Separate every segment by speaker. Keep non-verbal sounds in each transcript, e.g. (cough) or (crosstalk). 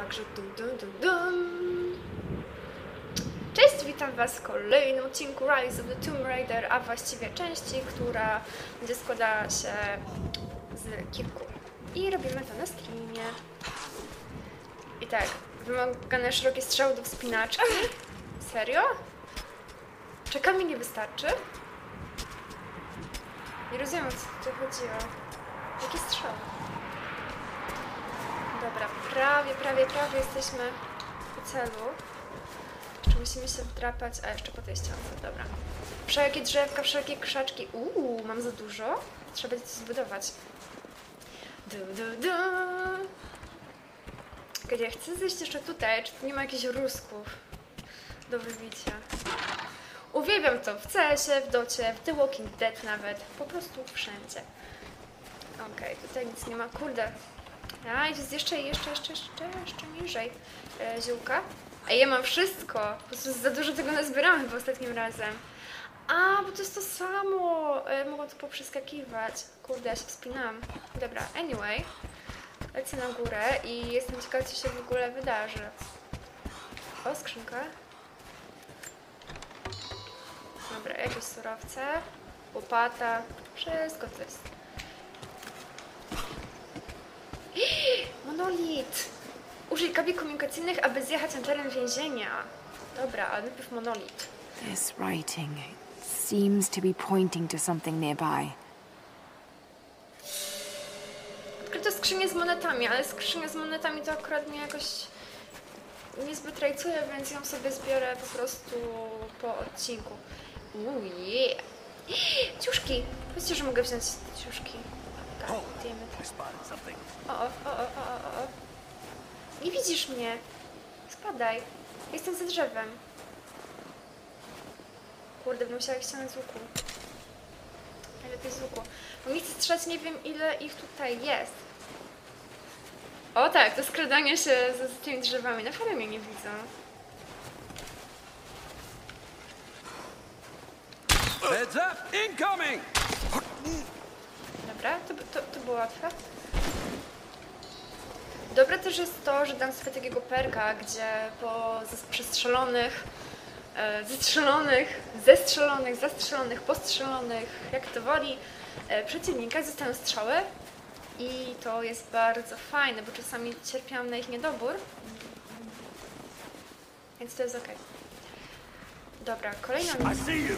Speaker 1: Także dum dum dum dum. Cześć, witam Was w kolejnym odcinku Rise of the Tomb Raider, a właściwie części, która będzie składała się z kilku. I robimy to na streamie. I tak, wymagane szerokie strzały do wspinaczki. Serio? Czekami nie wystarczy? Nie rozumiem o co tu chodziło. Jakie strzały? Dobra, prawie, prawie, prawie jesteśmy po celu. Jeszcze musimy się wdrapać, a jeszcze po tej ściance, dobra. Wszelkie drzewka, wszelkie krzaczki. Uuu, mam za dużo? Trzeba będzie coś zbudować. Du, du, du. Kiedy ja chcę zejść jeszcze tutaj, czy tu nie ma jakichś rusków do wybicia? Uwielbiam to w CS-ie, w Docie, w The Walking Dead nawet. Po prostu wszędzie. Okej, tutaj nic nie ma. Kurde. A, jest jeszcze, jeszcze, jeszcze, jeszcze, jeszcze niżej e, ziółka. A ja mam wszystko. Po prostu za dużo tego nazbierałam chyba ostatnim razem. A, bo to jest to samo. E, mogę to poprzeskakiwać. Kurde, ja się wspinam. Dobra, anyway. Lecę na górę i jestem ciekawa, co się w ogóle wydarzy. O, skrzynka. Dobra, jakieś surowce. Łopata. Wszystko to jest. Monolit! Użyj kabli komunikacyjnych, aby zjechać na teren więzienia. Dobra, ale najpierw monolit.
Speaker 2: This writing seems to be pointing to something nearby.
Speaker 1: Odkryto skrzynię z monetami, ale skrzynia z monetami to akurat mnie jakoś niezbyt rajcuje, więc ją sobie zbiorę po prostu po odcinku. Uuu, yeah. (gasps) Ciuszki! Powiedzcie, że mogę wziąć ciuszki. Tak, wiemy
Speaker 3: I spotted something.
Speaker 1: O, o, o, o, o, o, o. Nie widzisz mnie. Spadaj. Jestem za drzewem. Kurde, bym musiała ściągnąć z łuku. Najlepiej z łuku. Bo nie chcę strzelać, nie wiem ile ich tutaj jest. O tak, to skradanie się za, za tymi drzewami. Naprawdę mnie nie widzą.
Speaker 3: Heads up! Incoming!
Speaker 1: Dobra, to, to, to było łatwe. Dobre też jest to, że dam sobie takiego perka, gdzie po zes- przestrzelonych, e, zestrzelonych, zestrzelonych, zastrzelonych, postrzelonych, jak to woli, e, przeciwnikach zostają strzały i to jest bardzo fajne, bo czasami cierpiałam na ich niedobór, więc to jest ok. Dobra, kolejna
Speaker 3: you!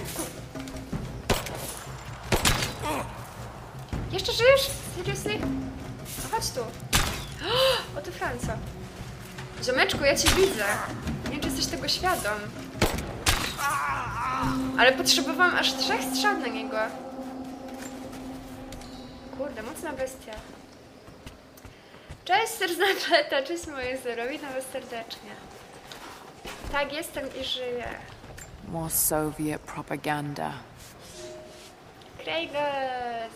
Speaker 1: Jeszcze żyjesz? Seriously? No chodź tu. O, ty Franco. Ziomeczku, ja cię widzę. Nie wiem, czy jesteś tego świadom. Ale potrzebowałam aż trzech strzał na niego. Kurde, mocna bestia. Cześć, Serznatleta, cześć moje zero, witam was serdecznie. Tak, jestem i żyję.
Speaker 2: More Soviet propaganda.
Speaker 1: Kragas!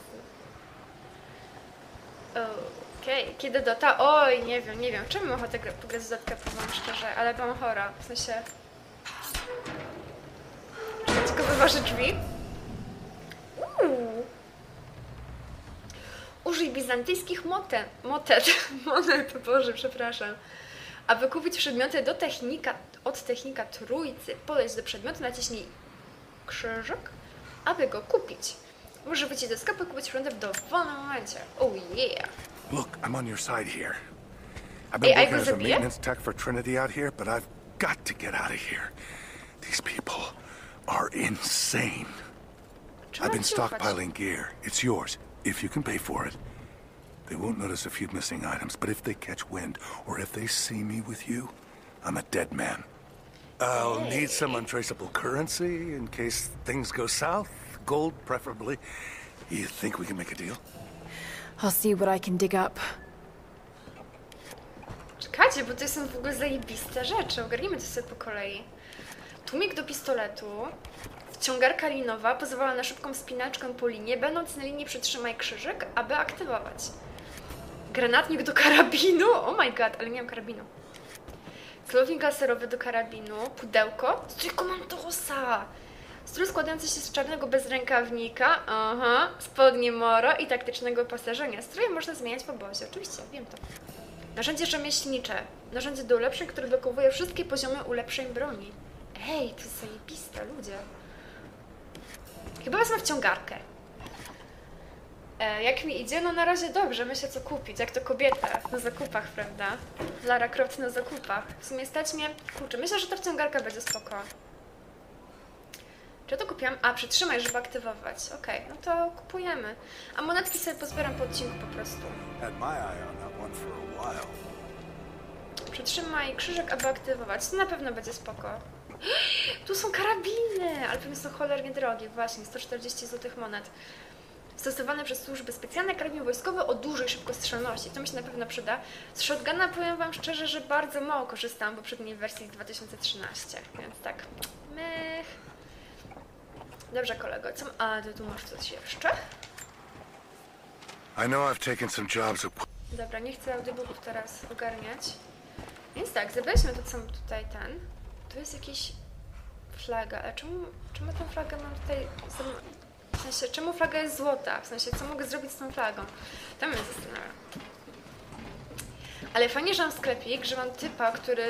Speaker 1: Okej, kiedy Dota? Oj, nie wiem, nie wiem. Czemu mam ochotę gra- pograć z Dotkę, powiem szczerze, ale mam chora. W sensie... Tylko wyważy drzwi. Uuu. Użyj bizantyjskich motet, motet, (laughs) monet, Boże, przepraszam. Aby kupić przedmioty do technika, od technika trójcy, podejdź do przedmiotu, naciśnij krzyżyk, aby go kupić. Może wyjść do sklepu i kupić przedmiot w dowolnym momencie. Oh yeah!
Speaker 3: Look, I'm on your side here. I've been
Speaker 1: I
Speaker 3: working as
Speaker 1: a
Speaker 3: a maintenance tech for Trinity out here, but I've got to get out of here. These people are insane. I've been
Speaker 1: ci ufać.
Speaker 3: stockpiling gear. It's yours, if you can pay for it. They won't notice a few missing items, but if they catch wind, or if they see me with you, I'm a dead man. I'll need some untraceable currency in case things go south. Gold, preferably. You think we can make a deal?
Speaker 2: I'll see what I can dig up.
Speaker 1: Czekajcie, bo to są w ogóle zajebiste rzeczy. Ogarnijmy to sobie po kolei. Tłumik do pistoletu. Wciągarka linowa pozwala na szybką spinaczkę po linie. Będąc na linii przytrzymaj krzyżyk, aby aktywować. Granatnik do karabinu. Oh my god, ale nie mam karabinu. Celownik laserowy do karabinu. Pudełko. Strój komandosa. Strój składający się z czarnego bezrękawnika, aha, spodnie moro i taktycznego pasażenia. Stroje można zmieniać w obozie. Oczywiście, wiem to. Narzędzie rzemieślnicze. Narzędzie do ulepszeń, które blokowuje wszystkie poziomy ulepszeń broni. Ej, to jest zajebiste, ludzie. Chyba wezmę wciągarkę. E, jak mi idzie? No na razie dobrze, myślę co kupić, jak to kobieta na zakupach, prawda? Lara Croft na zakupach. W sumie stać mnie, kurczę, myślę, że ta wciągarka będzie spoko. Czy to kupiłam? A, przytrzymaj, żeby aktywować. Okej, no to kupujemy. A monetki sobie pozbieram po odcinku po prostu. Przytrzymaj krzyżyk, aby aktywować. To na pewno będzie spoko. (gasps) Tu są karabiny, ale pewnie są cholernie drogie. Właśnie, 140 zł monet. Stosowane przez służby specjalne karabin wojskowy o dużej szybkostrzelności. To mi się na pewno przyda. Z shotguna powiem Wam szczerze, że bardzo mało korzystałam w poprzedniej wersji z 2013, więc tak, mech. Dobrze, kolego, co... A, ty tu masz coś jeszcze?
Speaker 3: I know I've taken some jobs at
Speaker 1: Dobra, nie chcę audiobooków teraz ogarniać. Więc tak, zebraliśmy to, co tutaj ten. Tu jest jakiś flaga, ale czemu, czemu tę flagę mam tutaj... W sensie, czemu flaga jest złota? W sensie, co mogę zrobić z tą flagą? To mnie zastanawia. Ale fajnie, że mam sklepik, że mam typa, który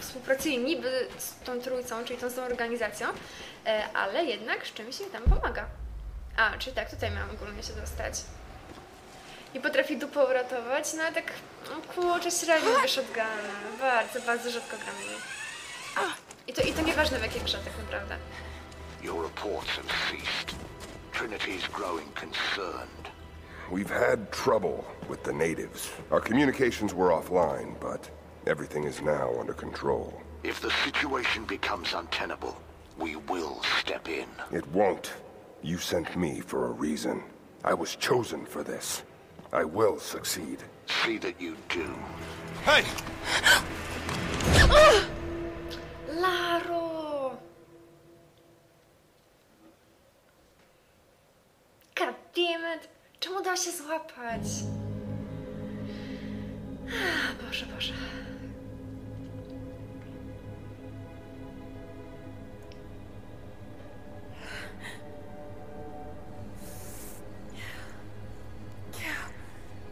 Speaker 1: współpracuje niby z tą trójcą, czyli tą samą organizacją, e, ale jednak z czymś mi tam pomaga. A, czyli tak, tutaj miałam ogólnie się dostać i potrafi dupę uratować, no ale tak no, kurczę średnio wyszedł Bardzo, bardzo rzadko gram niej. I to, I to nieważne w jakiej grze tak naprawdę.
Speaker 4: Your reports have ceased. Trinity is growing concerned.
Speaker 5: We've had trouble with the natives. Our communications were offline, but everything is now under control.
Speaker 4: If the situation becomes untenable, we will step in.
Speaker 5: It won't. You sent me for a reason. I was chosen for this. I will succeed.
Speaker 4: See that you do.
Speaker 3: Hey! (gasps)
Speaker 1: Laro! God damn it! Czemu dała się złapać? Ah, Boże, Boże.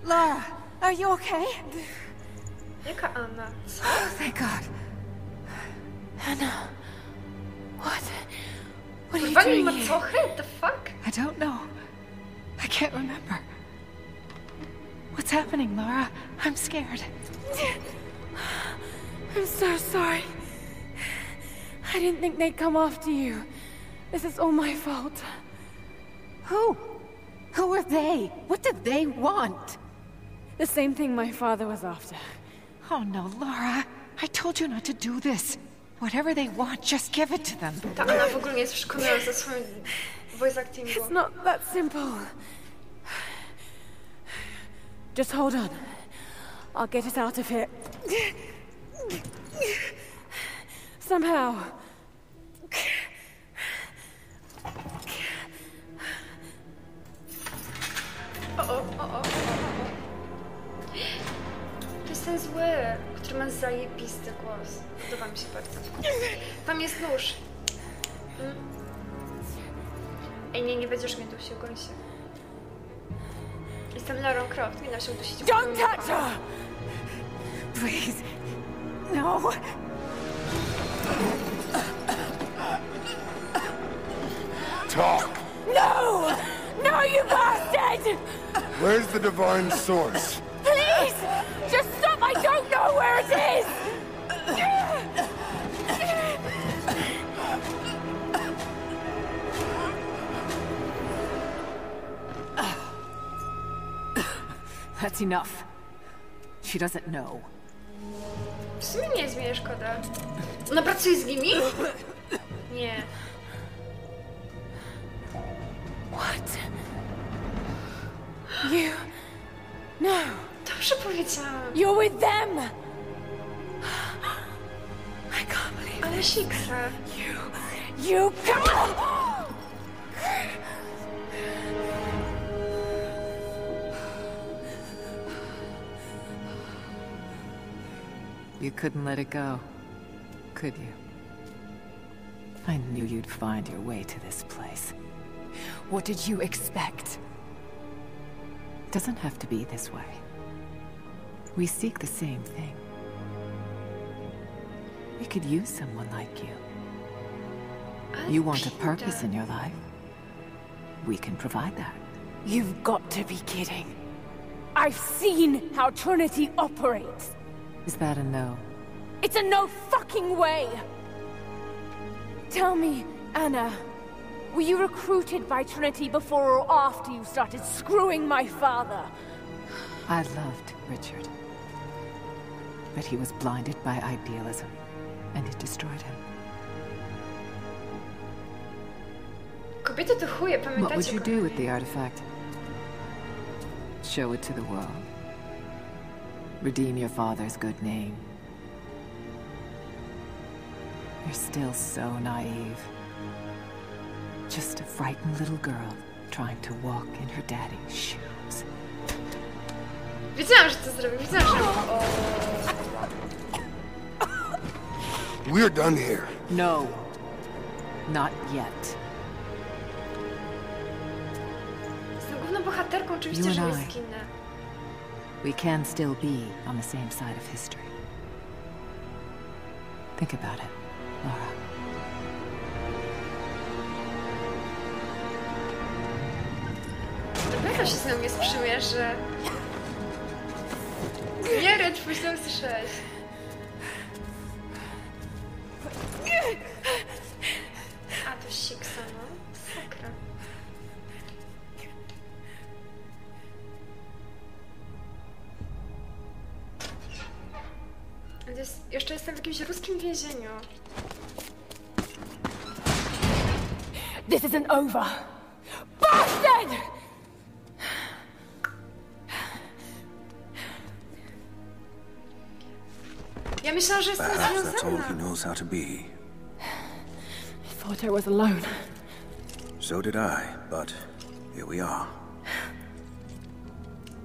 Speaker 2: Lara, are you okay?
Speaker 1: Jaka Anna? Co?
Speaker 2: Thank God. Anna. What? What are you doing here?
Speaker 1: The fuck?
Speaker 2: I don't know. I can't remember. What's happening, Laura? I'm scared.
Speaker 6: I'm so sorry. I didn't think they'd come after you. This is all my fault.
Speaker 2: Who? Who are they? What do they want?
Speaker 6: The same thing my father was after.
Speaker 2: Oh no, Laura. I told you not to do this. Whatever they want, just give it to them.
Speaker 1: Ta Anna w ogóle nie jest przekonająca swoim voice actingu.
Speaker 6: It's not that simple. Just hold on. I'll get us out of here. Somehow.
Speaker 1: O, o, o, o. To jest ten zły, który ma zajebisty głos. Podoba mi się bardzo. Tam jest nóż. Mm. Ej, nie, nie będziesz mnie dusił, goń się. Jestem Larą Croft, nie da się udusić.
Speaker 6: Don't
Speaker 1: moim
Speaker 6: touch her!
Speaker 2: Please. No.
Speaker 5: Talk!
Speaker 6: No! No, you bastard!
Speaker 5: Where's the divine source?
Speaker 6: Please! Just stop! I don't know where it
Speaker 2: That's enough. She doesn't know.
Speaker 1: W sumie nie jest mi jej szkoda. Ona pracuje z nimi? Nie.
Speaker 6: What? You. No!
Speaker 1: Dobrze powiedziałam.
Speaker 6: You're with them! (gasps) I can't believe
Speaker 1: Ale
Speaker 6: you. You come on!
Speaker 2: You couldn't let it go, could you? I knew you'd find your way to this place. What did you expect? Doesn't have to be this way. We seek the same thing. We could use someone like you.
Speaker 1: Ale
Speaker 2: You want a purpose in uh, your life? We can provide that.
Speaker 6: You've got to be kidding. I've seen how Trinity operates.
Speaker 2: Is that a no?
Speaker 6: It's a no fucking way! Tell me, Anna, were you recruited by Trinity before or after you started screwing my father?
Speaker 2: I loved Richard. But he was blinded by idealism, and it destroyed him.
Speaker 1: Kobiety to chuje, pamiętacie?
Speaker 2: What would you do with the artifact? Show it to the world. Redeem your father's good name. You're still so naive. Just a frightened little girl trying to walk in her daddy's shoes.
Speaker 1: Wiedziałam, że to zrobi, wiedziałam, że... O, (laughs)
Speaker 5: We're done here.
Speaker 2: No. Not yet.
Speaker 1: jestem główną bohaterką, oczywiście,
Speaker 2: You
Speaker 1: że
Speaker 2: and
Speaker 1: nie
Speaker 2: I.
Speaker 1: zginę.
Speaker 2: We can still be on the same side of history. Think about it, Laura.
Speaker 1: Dopiero się z nami sprzymierzy. Nie, Red, myślałam, słyszałeś. Jeszcze jestem w jakimś ruskim więzieniu.
Speaker 6: This isn't over. Bastard!
Speaker 1: Ja myślałam, że jestem
Speaker 7: Perhaps that's all he
Speaker 1: związana.
Speaker 7: knows how to be.
Speaker 6: I thought I was alone.
Speaker 7: So did I, but here we are.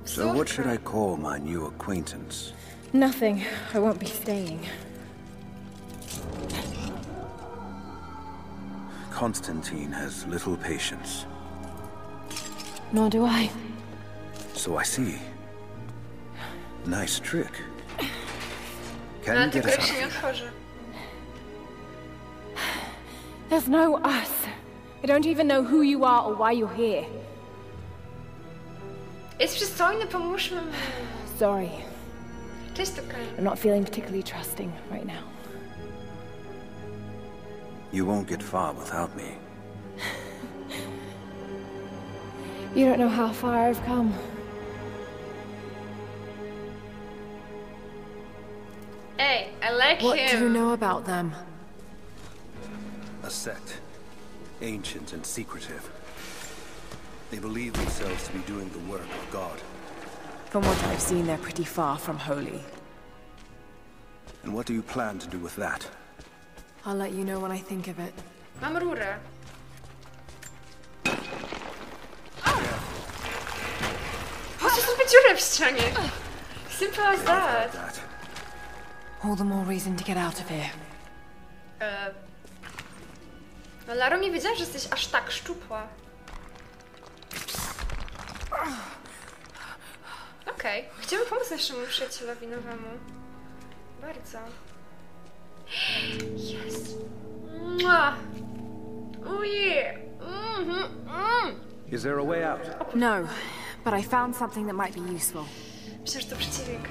Speaker 7: So what should I call my new acquaintance?
Speaker 6: Nothing. I won't be staying.
Speaker 7: Constantine has little patience.
Speaker 6: Nor do I.
Speaker 7: So I see. Nice trick. Can
Speaker 1: No,
Speaker 7: you get us out of here?
Speaker 6: There's no us. I don't even know who you are or why you're here.
Speaker 1: It's Jest przystojny, pomóżmy mu.
Speaker 6: Sorry.
Speaker 1: Cześć, Tukaj.
Speaker 6: I'm not feeling particularly trusting right now.
Speaker 7: You won't get far without me. (laughs)
Speaker 6: You don't know how far I've come.
Speaker 1: Ej, I like
Speaker 6: What
Speaker 1: him.
Speaker 6: do you know about them?
Speaker 7: A sect. Ancient and secretive. They believe themselves to be doing the work of God.
Speaker 8: From what I've seen, they're pretty far from holy.
Speaker 7: And what do you plan to do with that?
Speaker 8: I'll let you know when I think of it.
Speaker 1: Mam rurę. Po co sobie dziurę w ścianie? Simple as that.
Speaker 7: That.
Speaker 8: All the more reason to get out of here.
Speaker 1: E... No Laro nie wiedziała, że jesteś aż tak szczupła. Ah. Okej, chciałabym pomóc naszemu przyjacielowi nowemu. Bardzo. Jest. Oh yeah. Mhm, mm.
Speaker 7: Is there a way out?
Speaker 8: No, but I found something that might be useful.
Speaker 1: Myślę, że to przeciwnik.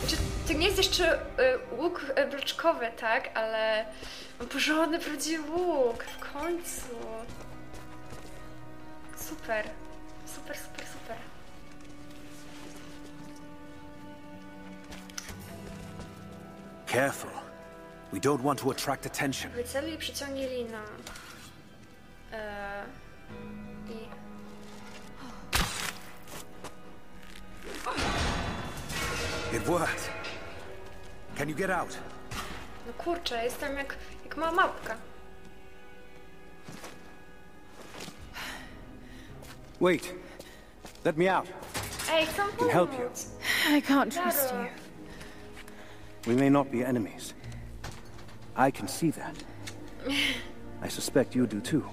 Speaker 1: Znaczy, to nie jest jeszcze y, łuk y, bloczkowy, tak? Ale mam porządny, prawdziwy łuk. W końcu. Super. Super, super,
Speaker 7: Careful. We don't want to attract attention.
Speaker 1: Wyceluj i przyciągnij liną. Eee, I...
Speaker 7: It worked. Can you get out?
Speaker 1: No kurczę, jestem jak, jak mała małpka.
Speaker 7: Wait. Let me out.
Speaker 1: Ej, chcę
Speaker 7: can help you.
Speaker 6: I can't trust you.
Speaker 7: We may not be enemies. I can see that. (laughs) I suspect you do too.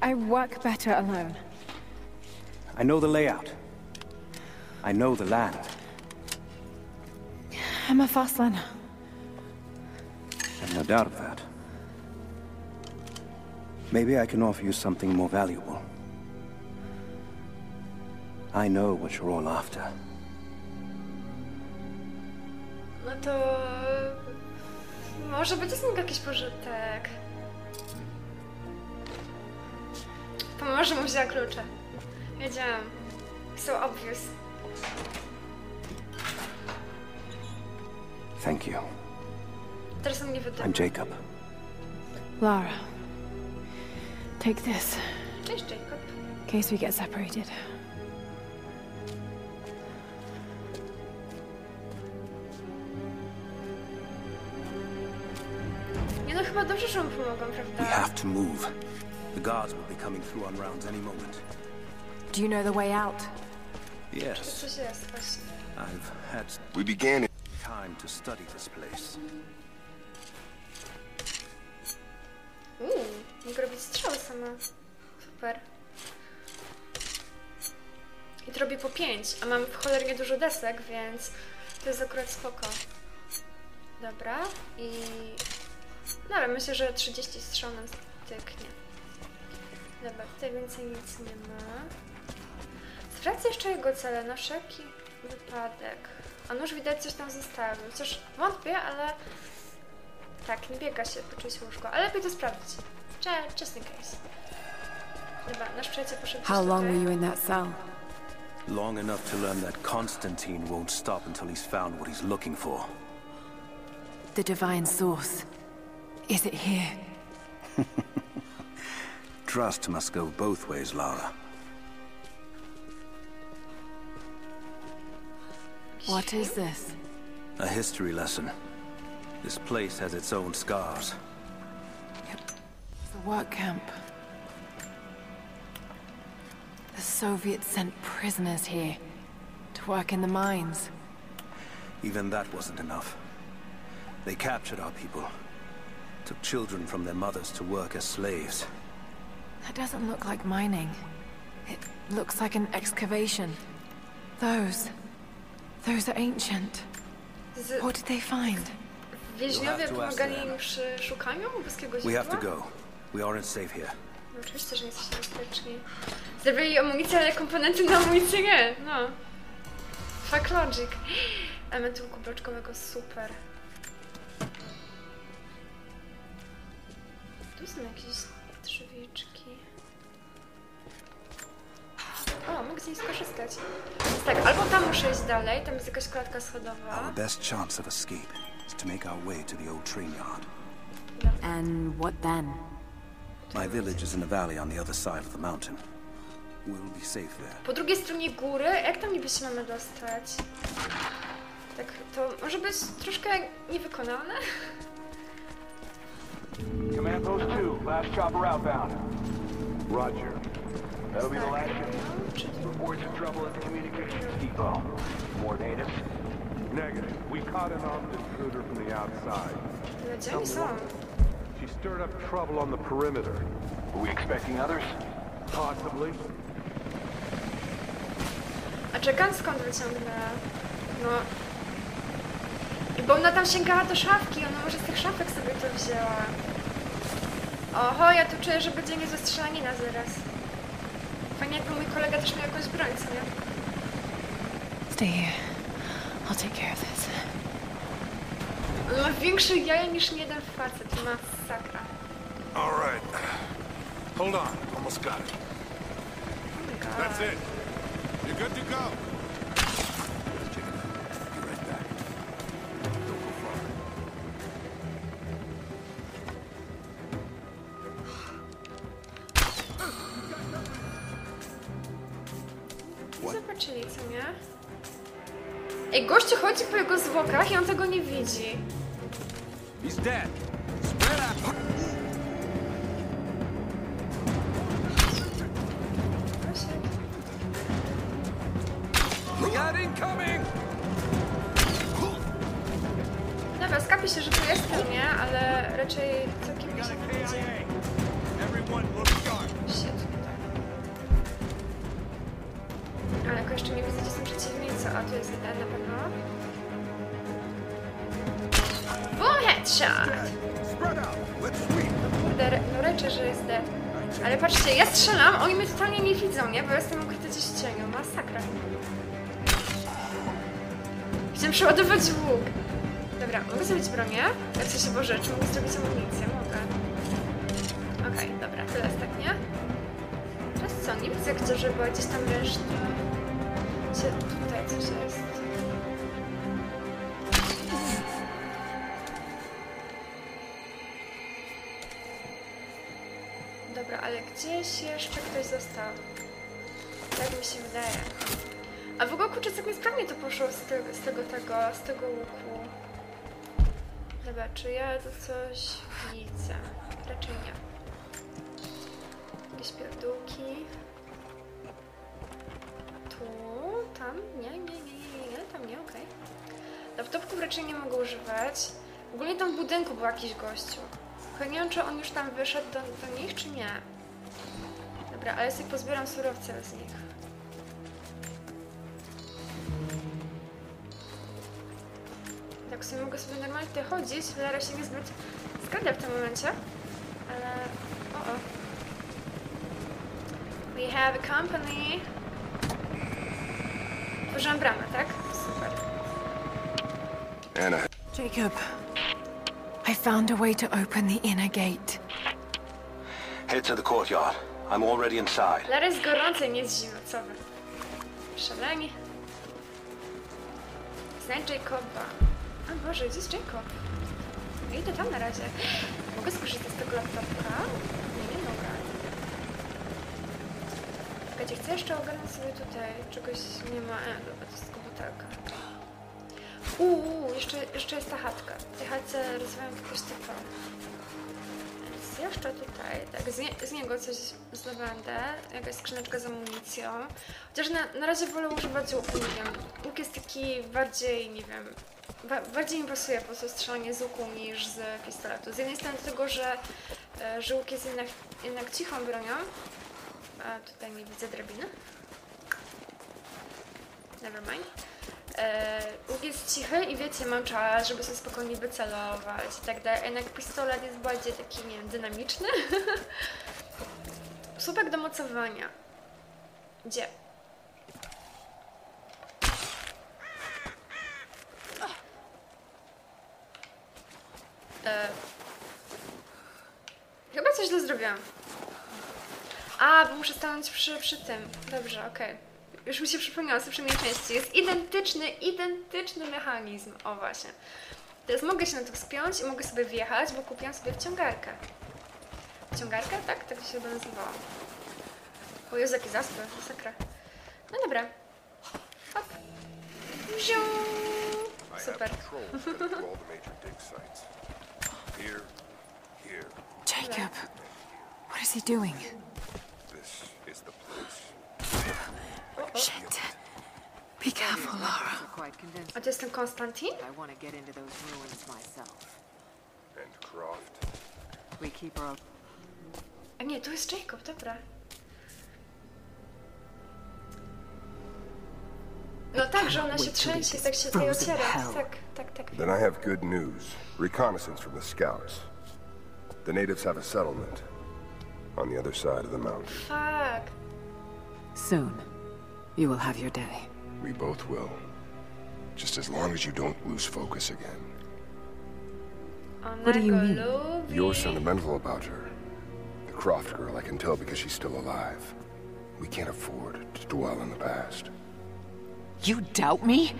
Speaker 6: I work better alone.
Speaker 7: I know the layout. I know the land.
Speaker 8: Emma Foslan.
Speaker 7: I've no doubt of that. Maybe I can offer you something more valuable. I know what you're all after.
Speaker 1: To... Może będzie z niego jakiś pożytek. Pomoże mu wzięła klucze. Wiedziałam. So obvious.
Speaker 7: Thank you.
Speaker 1: Teraz on nie wyda.
Speaker 7: I'm Jacob.
Speaker 8: Lara. Take this,
Speaker 1: Cześć, Jacob.
Speaker 8: in case we get separated.
Speaker 1: Że mu pomogłam,
Speaker 7: We
Speaker 1: prawda?
Speaker 7: have to move. The guards will be coming through on rounds any moment.
Speaker 8: Do you know the way out?
Speaker 7: Yes,
Speaker 1: coś jest właśnie.
Speaker 7: I've had
Speaker 5: We began it.
Speaker 7: time to study this place.
Speaker 1: Uuu, mogę robić strzały sama. Super. I to robię po 5, a mam w cholernie dużo desek, więc to jest akurat spoko. Dobra, i... No ale myślę, że 30 strzał nam styknie. Dobra, tutaj więcej nic nie ma. Sprawdzę jeszcze jego cele na wszelki wypadek. On już widać coś tam zostawił, chociaż wątpię, ale... Tak, nie biega się po czyjeś łóżko, ale lepiej to sprawdzić. Cze- Just in case. Dobra, nasz przyjaciel poszedł
Speaker 8: How long were you in that cell?
Speaker 7: Long enough to learn that Constantine won't stop until he's found what he's looking for.
Speaker 8: The divine source. Is it here? (laughs)
Speaker 7: Trust must go both ways, Lara.
Speaker 8: What is this?
Speaker 7: A history lesson. This place has its own scars. Yep.
Speaker 8: The work camp. The Soviets sent prisoners here to work in the mines.
Speaker 7: Even that wasn't enough. They captured our people. Took children from their mothers to work as slaves.
Speaker 8: That doesn't look like mining. It looks like an excavation. Those. Those are ancient.
Speaker 1: Z-
Speaker 8: What did they find?
Speaker 1: Więźniowie
Speaker 7: have to ask
Speaker 1: pomagali
Speaker 7: them.
Speaker 1: im przy szukaniu boskiego
Speaker 7: We have to go. We aren't safe here.
Speaker 1: No, oczywiście, że nie jesteście bezpieczni. Zrobili amunicję, ale komponenty na amunicję nie. No. Fuck logic. Element łuku bloczkowego, super. Są jakieś drzwiczki. O, mogę z niej skorzystać. Więc tak, albo tam muszę iść dalej, tam jest jakaś klatka schodowa.
Speaker 7: Our best chance of escape is to make our way to the old train yard.
Speaker 8: And what then?
Speaker 7: My village is in a valley on the other side of the mountain. We'll be safe there.
Speaker 1: Po drugiej stronie góry, jak tam niby się mamy dostać? Tak, to może być troszkę niewykonalne?
Speaker 4: Command Post 2, last chopper outbound. Roger. That'll be the last
Speaker 1: tu?
Speaker 4: reports of trouble at the communications depot. More natives?
Speaker 9: Negative. We caught an armed intruder from the outside.
Speaker 1: Oni?
Speaker 9: She stirred up trouble on the perimeter.
Speaker 4: Are we expecting others?
Speaker 9: Possibly.
Speaker 1: A czekam skąd wyciągnęła? No... Bo ona tam sięgała do szafki, ona może z tych szafek sobie to wzięła. Oho, ja tu czuję, że będzie niezłe strzelanina zaraz. Fajnie jakby mój kolega też miał jakąś broń, co nie?
Speaker 8: Stay here. I'll take care of this.
Speaker 1: On ma większe jaja niż jeden facet, masakra.
Speaker 3: All right. Hold on. Almost got it.
Speaker 1: Oh my god.
Speaker 3: That's it. You're good to go.
Speaker 1: Widzi.
Speaker 7: He's dead.
Speaker 1: Proszę.
Speaker 7: We got incoming!
Speaker 1: Dobra, skapi się, że tu jestem, nie? Ale raczej całkiem mi się nie będzie. Shit. Ale jako jeszcze nie widzę, gdzie są przeciwnicy. A, tu jest na pewno. Headshot! Kurde, no reczę, że jest dead. Ale patrzcie, ja strzelam, oni mnie totalnie nie widzą, nie? Bo ja jestem ukryty gdzieś w cieniu. Masakra. Chciałem przeładować łuk. Dobra, mogę zrobić bronię? Jak się Boże, czy mogę zrobić amunicję? Mogę. Okej, dobra, tyle jest tak, nie? Teraz co? Nie widzę gdzie, że była gdzieś tam reszta. Gdzie tutaj coś jest? Gdzieś jeszcze ktoś został. Tak mi się wydaje. A w ogóle kurczę, całkiem sprawnie to poszło z, te, z tego, tego, z tego łuku. Dobra, czy ja tu coś widzę? Raczej nie. Jakieś pierdółki. Tu, tam, nie, nie, nie, nie, nie, tam nie, okej. Laptopków raczej nie mogę używać. Ogólnie tam w budynku był jakiś gościu. Tylko nie wiem, czy on już tam wyszedł do, do nich, czy nie. Dobra, ale sobie pozbieram surowce z nich. Tak sobie mogę sobie normalnie tutaj chodzić. Lara się nie zbyt zgadza w tym momencie. Ale... O, o. We have a company. Otworzyłam bramę, tak? Super.
Speaker 5: Anna,
Speaker 8: Jacob, I found a way to open the inner gate.
Speaker 7: Head to the courtyard. I'm already inside.
Speaker 1: Lara jest gorąca, nie jest zimno, co wy? Szaleni. Znajdź Jacoba. A Boże, gdzie jest Jacob? Ja idę tam na razie. Mogę skorzystać z tego laptopka? Nie, nie mogę. Czekajcie, chcę jeszcze ogarnąć sobie tutaj. Czegoś nie ma. E, dobra, to jest tylko butelka. Uuu, jeszcze, jeszcze jest ta chatka. W tej chatce rozwijam jakiegoś typa. Jeszcze tutaj, tak, z, nie, z niego coś zdobędę, jakaś skrzyneczka z amunicją. Chociaż na, na razie wolę używać łuku, nie wiem. Łuk jest taki bardziej, nie wiem, ba, bardziej mi pasuje po prostu strzelanie z łuku niż z pistoletu. Z jednej strony dlatego, że, e, że łuk jest jednak, jednak cichą bronią. A tutaj nie widzę drabiny. Nevermind. E, łuk jest cichy i wiecie, mam czas, żeby sobie spokojnie wycelować i tak dalej. Jednak pistolet jest bardziej taki, nie wiem, dynamiczny. (laughs) Słupek do mocowania. Gdzie? E, chyba coś źle zrobiłam. A, bo muszę stanąć przy, przy tym. Dobrze, okej. Już mi się przypomniało z poprzedniej części. Jest identyczny, identyczny mechanizm. O właśnie. Teraz mogę się na to wspiąć i mogę sobie wjechać, bo kupiłam sobie wciągarkę. Wciągarkę? Tak, tak się chyba nazywała. O Jezu, jakie zaspy, masakra. No dobra. Hop.
Speaker 5: Have
Speaker 1: Super.
Speaker 8: Jacob, what is he doing?
Speaker 5: This is the place.
Speaker 8: Shit. Be careful,
Speaker 2: convinced.
Speaker 1: A to jest ten Konstantin?
Speaker 2: I want to get into those ruins myself.
Speaker 5: And Croft.
Speaker 2: We keep our
Speaker 1: A nie, to jest Jacob, dobra. No tak, że ona się trzęsie, tak się tutaj ociera. Tak, tak, tak.
Speaker 5: Then I have good news. Reconnaissance from the scouts. The natives have a settlement on the other side of the mountain.
Speaker 1: Fuck.
Speaker 2: Soon, you will have your day.
Speaker 5: We both will. Just as long as you don't lose focus again.
Speaker 2: What do you mean?
Speaker 5: You're sentimental about her. The Croft girl, I can tell because she's still alive. We can't afford to dwell in the past.
Speaker 2: You doubt me?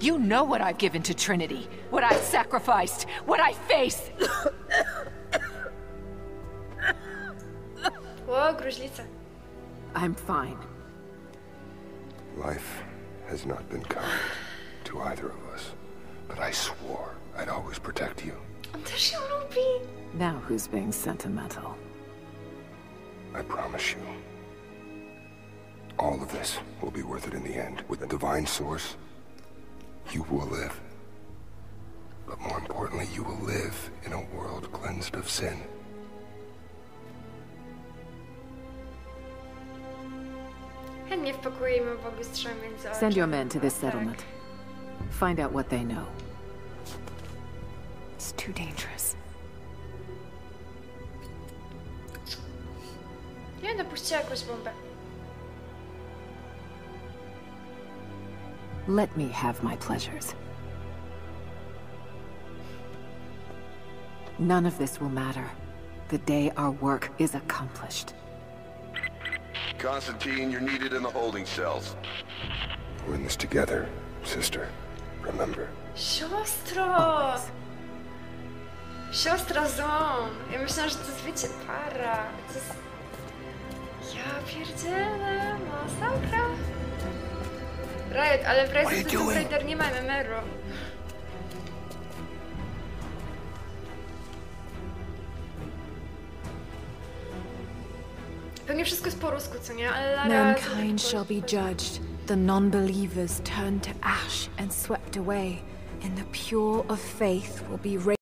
Speaker 2: You know what I've given to Trinity, what I've sacrificed, what I face. (coughs)
Speaker 1: O, gruźlica.
Speaker 2: I'm fine.
Speaker 5: Life has not been kind to either of us, but I swore I'd always protect you.
Speaker 1: On też ją lubi.
Speaker 2: Now who's being sentimental?
Speaker 5: I promise you. All of this will be worth it in the end. With the divine source, you will live. But more importantly, you will live in a world cleansed of sin.
Speaker 2: Send your men to this settlement. Find out what they know.
Speaker 8: It's too dangerous.
Speaker 1: Nie, napuściła jakąś bombę.
Speaker 2: Let me have my pleasures. None of this will matter. The day our work is accomplished.
Speaker 5: Constantine, you're needed in the holding cells. We're in this together, sister. Remember.
Speaker 1: Siostro! Siostra Zon! Ja myślałam, że to jest, wiecie, para. To jest... Ja pierdzielę, masakra. Riot, ale w Rise of the Tomb Raider nie. Wszystko jest po rusku, co nie? Ale Lara...
Speaker 8: Mankind shall be judged, the non-believers turned to ash and swept away, and the pure of faith will be raised.